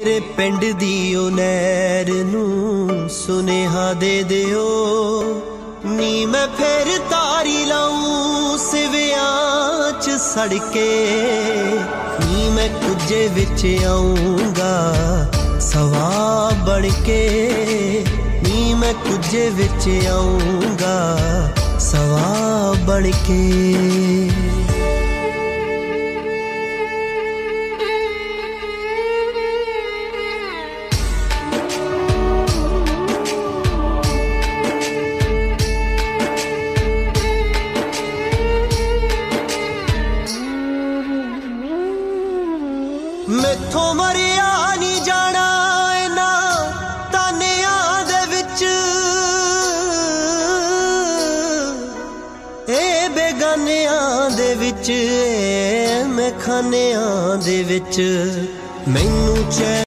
ਮੇਰੇ ਪਿੰਡ ਦੀ ਉਹ ਨਹਿਰ ਨੂੰ ਸੁਨੇਹਾ ਦੇ ਦਿਓ। ਨੀ ਮੈਂ ਫੇਰ ਤਾਰੀ ਲਾਉਂ ਸਿਵਿਆਂ ਚ ਸੜਕੇ। ਨੀ ਮੈਂ ਕੁਝੇ ਵਿੱਚ ਆਉਂਗਾ ਸਵਾ ਬਣ ਕੇ ਨੀ ਮੈਂ ਕੁਝੇ ਵਿੱਚ ਆਉਂਗਾ ਸਵਾ ਬਣ ਕੇ ਮੈਥੋਂ ਮਰਿਆ ਨਹੀਂ ਜਾਣਾ ਇਹਨਾਂ ਤਾਨਿਆਂ ਦੇ ਵਿੱਚ। ਇਹ ਬੇਗਾਨਿਆਂ ਦੇ ਵਿੱਚ ਮੈਂ ਖਾਨਿਆਂ ਦੇ ਵਿੱਚ। ਮੈਨੂੰ ਚੈਨ